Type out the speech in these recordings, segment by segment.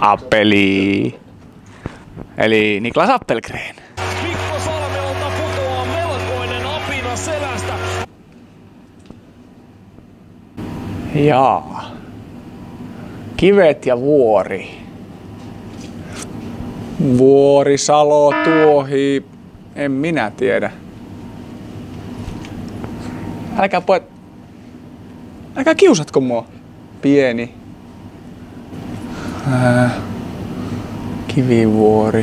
Appeli. Eli Niklas Appelgren. Mikko Salmelta putoaa melkoinen apina selästä. Jaa. Kivet ja vuori. Vuorisalo, tuohi, en minä tiedä. Älkää pojat, älkää kiusatko mua, pieni. Ää, kivivuori.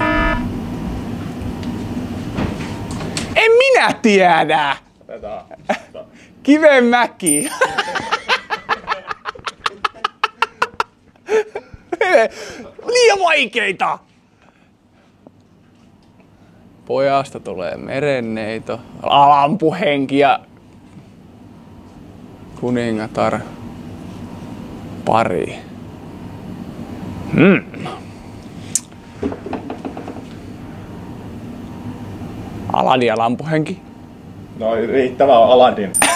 En minä tiedä! Kivenmäki. Liian vaikeita! Pojasta tulee merenneito, alampuhenki ja kuningatar pari. Aladin ja lampuhenki. No riittävä on Aladdin.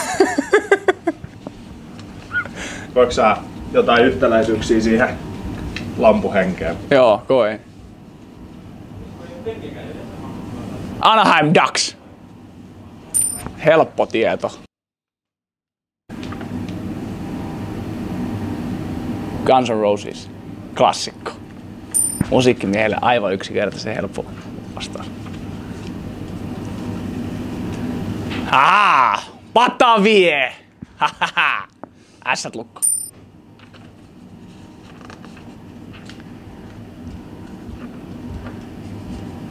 Voiko sä jotain yhtäläisyyksiä siihen lampuhenkeen? Joo, koe. Anaheim Ducks. Helppo tieto. Guns N' Roses. Klassikko. Musiikkimiehelle aivan yksinkertaisen helppo vastaus. Ah, pata vie! Hahaha. Ässät lukko.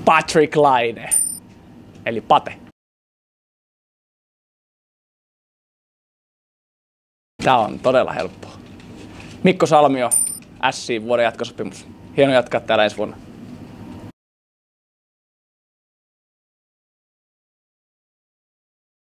Patrick Laine. Eli Pate. Tää on todella helppoa. Mikko Salmio, SC vuoden jatkosopimus. Hieno jatkaa täällä ensi vuonna.